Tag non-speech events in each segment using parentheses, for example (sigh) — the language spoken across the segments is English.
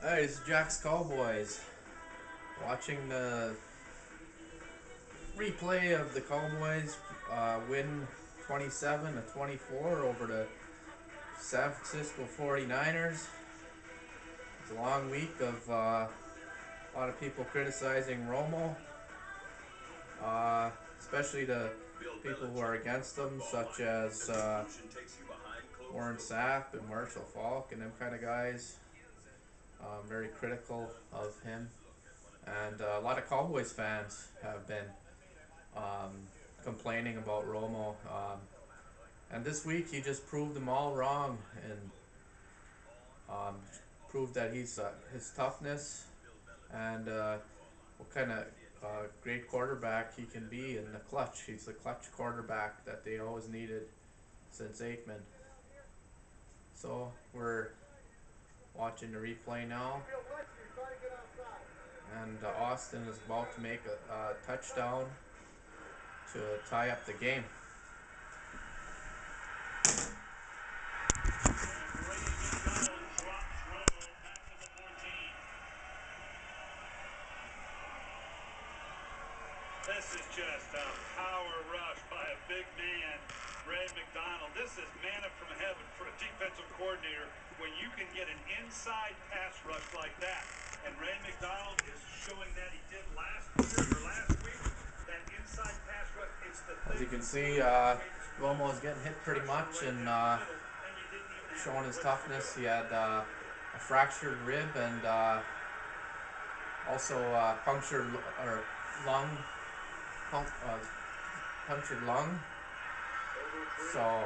Hey, it's Jack's Cowboys. Watching the replay of the Cowboys uh, win 27 to 24 over the San Francisco 49ers. It's a long week of uh, a lot of people criticizing Romo, uh, especially the people who are against them, such as uh, Warren Sapp and Marshall Faulk and them kind of guys. Um, very critical of him, and uh, a lot of Cowboys fans have been um, complaining about Romo. Um, and this week he just proved them all wrong and um, proved that he's uh, his toughness and uh, what kind of uh, great quarterback he can be in the clutch. He's the clutch quarterback that they always needed since Aikman. So we're watching the replay now. And uh, Austin is about to make a, a touchdown to tie up the game. This is just a power rush by a big man, Ray McDonald. This is manna from heaven for a defensive coordinator when you can get an inside pass rush like that. And Ray McDonald is showing that he did last year or last week. That inside pass rush, it's the As you can see, uh, Romo is getting hit pretty much and uh, showing his toughness. He had uh, a fractured rib and uh, also uh, punctured or lung, punk, uh, punctured lung. So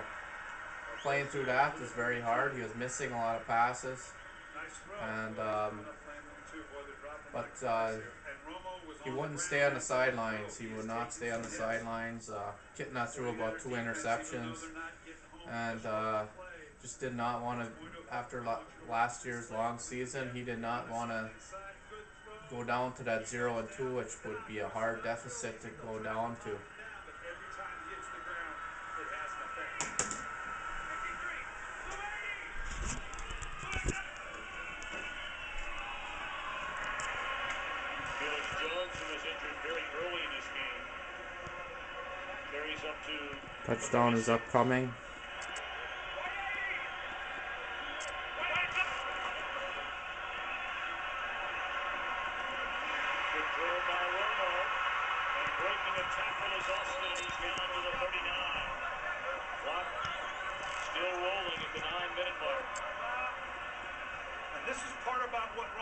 playing through that is very hard. He was missing a lot of passes, and um, but uh, he wouldn't stay on the sidelines. He would not stay on the sidelines. Uh, Kitna threw about two interceptions, and uh, just did not want to. After last year's long season, he did not want to go down to that zero and two, which would be a hard deficit to go down to. Felix Jones, who was injured very early in this game, carries up to Touchdown is upcoming. Good throw by Romo. And breaking a tackle is Austin. He's down to the 39. Clock still rolling at the nine-minute mark. And this is part about what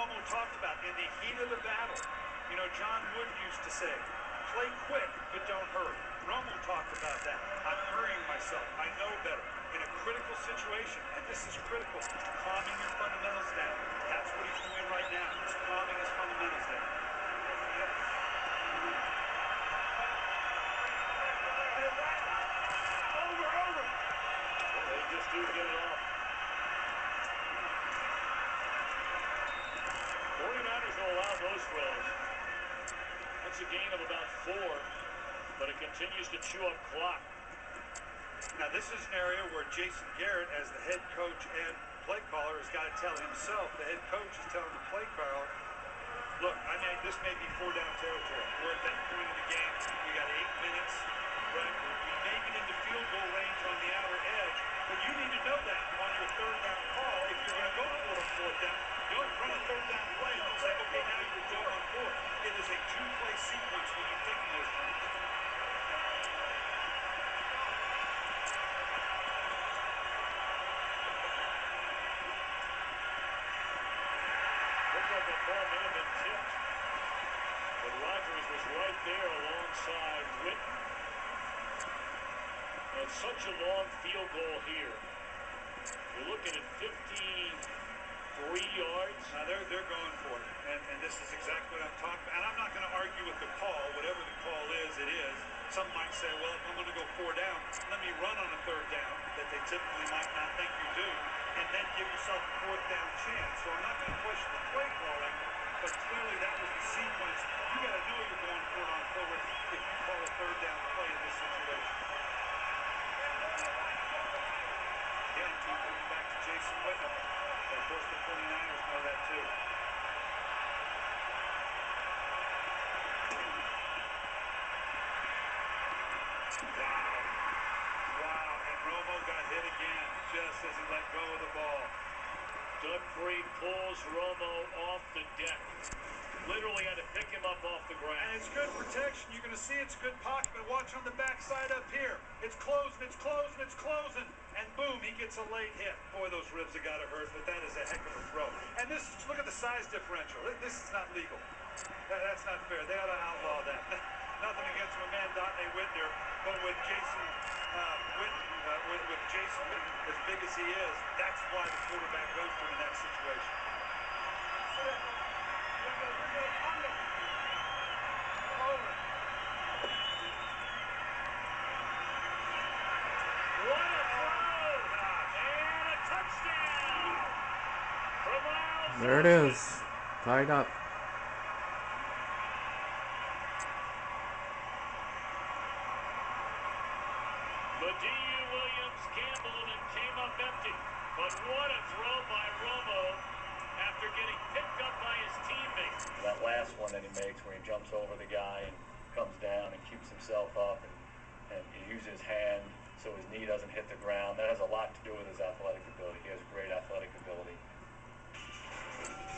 Romo talked about in the heat of the battle. You know, John Wooden used to say, play quick, but don't hurry. Romo talked about that. I'm hurrying myself. I know better. In a critical situation, and this is critical, calming your fundamentals down. That's what he's doing right now. He's calming his fundamentals down. Over, over. They just do get it off. 49ers will allow those throws. That's a gain of about four, but it continues to chew up clock. Now, this is an area where Jason Garrett, as the head coach and play caller, has got to tell himself. The head coach is telling the play caller, look, I may, this may be four down territory. We're at that point of the game. We got eight minutes. Right? We may get into field goal range on the outer edge, but you need to know that on your third down call. You're going to go for a fourth down, don't run a third down play and then say, okay, now you're going on fourth. It is a two-play sequence when you're thinking those things. Looked like that ball may have been tipped. But Rogers was right there alongside Witten. And such a long field goal here. You're looking at 53 yards. Now they're they're going for it, and, and this is exactly what I'm talking about. And I'm not going to argue with the call. Whatever the call is, it is. Some might say, well, if I'm going to go four down, let me run on a third down that they typically might not think you do, and then give yourself a fourth down chance. So I'm not going to question the play calling, but clearly that was the sequence. You got to know you're going four on forward if you call a third down play in this situation. Jason Witten. But of course, the 49ers know that too. Wow. And Romo got hit again just as he let go of the ball. Dupree pulls Romo off the deck. Literally had to pick him up off the ground. And it's good protection. You're going to see it's good pocket, but watch on the backside up here. It's closing, it's closing, it's closing. And boom, he gets a late hit. Boy, those ribs have got to hurt, but that is a heck of a throw. And this, look at the size differential. This is not legal. That, that's not fair. They ought to outlaw that. (laughs) Nothing against my man Donnie Whitner, but with Jason uh, uh, with, with Jason Witten as big as he is, that's why the quarterback goes to in that situation. What a throw! And a touchdown! From Miles There it is. Tied up. Madieu Williams gambled and came up empty. But what a throw by Romo after getting picked up by his teammate. That last one that he makes where he jumps over the guy and comes down and keeps himself up and, and he uses his hand so his knee doesn't hit the ground. That has a lot to do with his athletic ability. He has great athletic ability.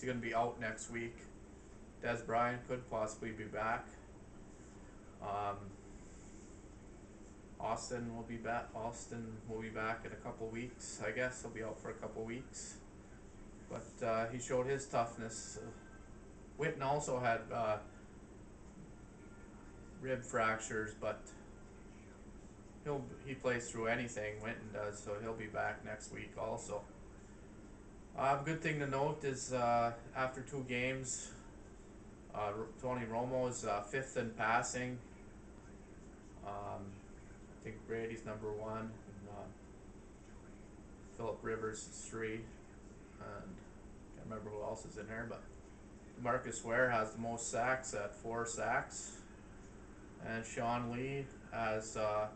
he's going to be out next week. Dez Bryant could possibly be back. Um, Austin will be back. Austin will be back in a couple weeks. I guess he'll be out for a couple weeks. But uh, he showed his toughness. Witten also had uh, rib fractures, but he'll he plays through anything. Witten does, so he'll be back next week also. Uh, good thing to note is uh, after two games, uh, Tony Romo is uh, fifth in passing. Um, I think Brady's number one, and uh, Philip Rivers is three, and I can't remember who else is in there, but Marcus Ware has the most sacks at four sacks, and Sean Lee has uh,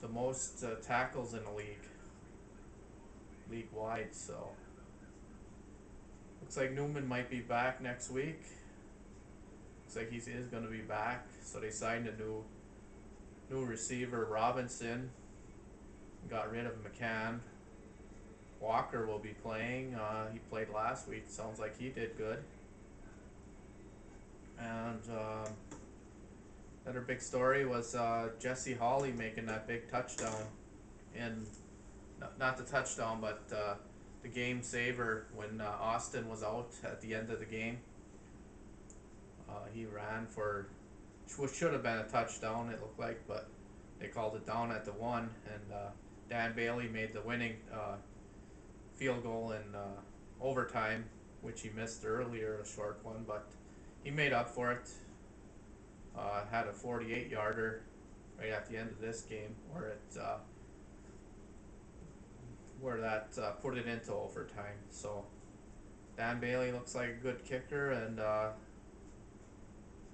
the most tackles in the league, league wide. So looks like Newman might be back next week. Looks like he is going to be back. So they signed a new new receiver Robinson. Got rid of McCann. Walker will be playing. Uh, he played last week. Sounds like he did good. And um, another big story was uh, Jesse Holley making that big touchdown in not, the touchdown, but uh, the game saver when uh, Austin was out at the end of the game. Uh, he ran for what should have been a touchdown. It looked like, but they called it down at the one, and uh, Dan Bailey made the winning uh, field goal in uh, overtime, which he missed earlier, a short one, but he made up for it. Had a 48 yarder right at the end of this game, where it where that uh, put it into overtime. So Dan Bailey looks like a good kicker, and uh,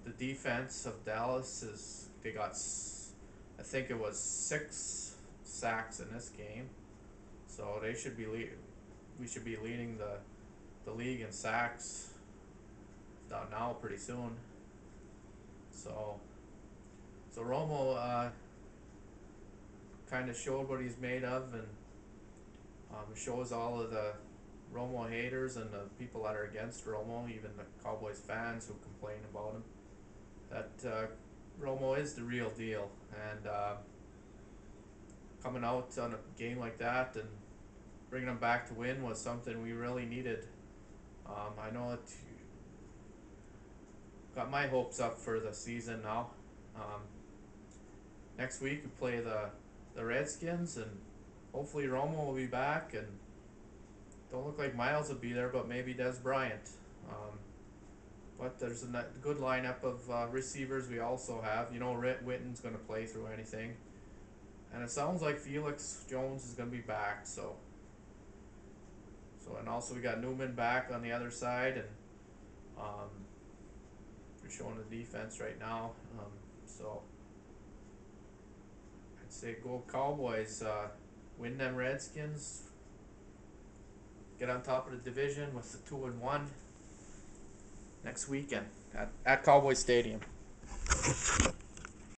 the defense of Dallas is they got I think it was six sacks in this game, so they should be lead, we should be leading the the league in sacks not now pretty soon. So so Romo uh, kind of showed what he's made of and um, shows all of the Romo haters and the people that are against Romo, even the Cowboys fans who complain about him, that uh, Romo is the real deal. And uh, coming out on a game like that and bringing him back to win was something we really needed. Um, I know it got my hopes up for the season now. Um, next week we play the the Redskins and hopefully Romo will be back and don't look like Miles will be there, but maybe Dez Bryant. Um, but there's a good lineup of uh, receivers we also have. You know, Rit Witten's going to play through anything, and it sounds like Felix Jones is going to be back. So, so and also we got Newman back on the other side, and um, we're showing the defense right now. Um, so I'd say go Cowboys. Uh, win them Redskins. Get on top of the division with the two and one next weekend at, at Cowboy Stadium.